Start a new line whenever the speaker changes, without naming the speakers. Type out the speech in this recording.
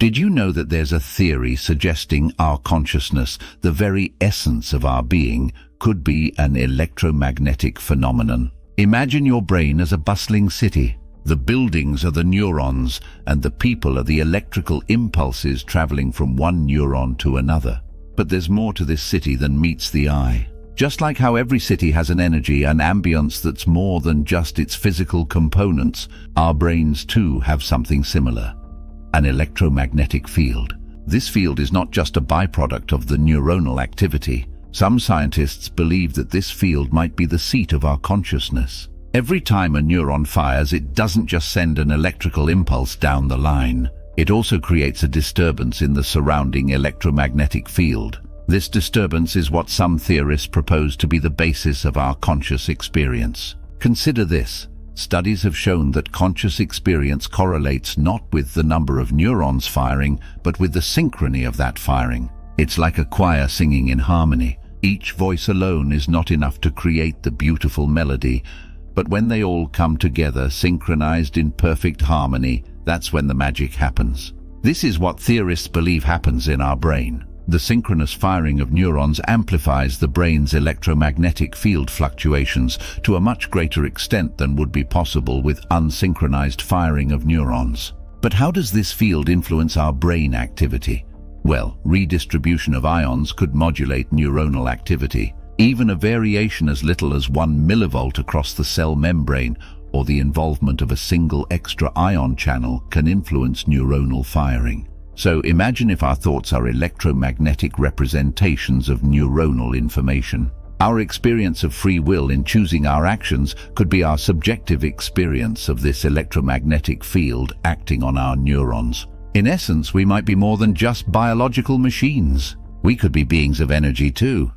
Did you know that there's a theory suggesting our consciousness, the very essence of our being, could be an electromagnetic phenomenon? Imagine your brain as a bustling city. The buildings are the neurons and the people are the electrical impulses traveling from one neuron to another. But there's more to this city than meets the eye. Just like how every city has an energy, an ambience that's more than just its physical components, our brains too have something similar an electromagnetic field. This field is not just a byproduct of the neuronal activity. Some scientists believe that this field might be the seat of our consciousness. Every time a neuron fires, it doesn't just send an electrical impulse down the line. It also creates a disturbance in the surrounding electromagnetic field. This disturbance is what some theorists propose to be the basis of our conscious experience. Consider this. Studies have shown that conscious experience correlates not with the number of neurons firing, but with the synchrony of that firing. It's like a choir singing in harmony. Each voice alone is not enough to create the beautiful melody, but when they all come together, synchronized in perfect harmony, that's when the magic happens. This is what theorists believe happens in our brain. The synchronous firing of neurons amplifies the brain's electromagnetic field fluctuations to a much greater extent than would be possible with unsynchronized firing of neurons. But how does this field influence our brain activity? Well, redistribution of ions could modulate neuronal activity. Even a variation as little as one millivolt across the cell membrane or the involvement of a single extra ion channel can influence neuronal firing. So imagine if our thoughts are electromagnetic representations of neuronal information. Our experience of free will in choosing our actions could be our subjective experience of this electromagnetic field acting on our neurons. In essence, we might be more than just biological machines. We could be beings of energy too.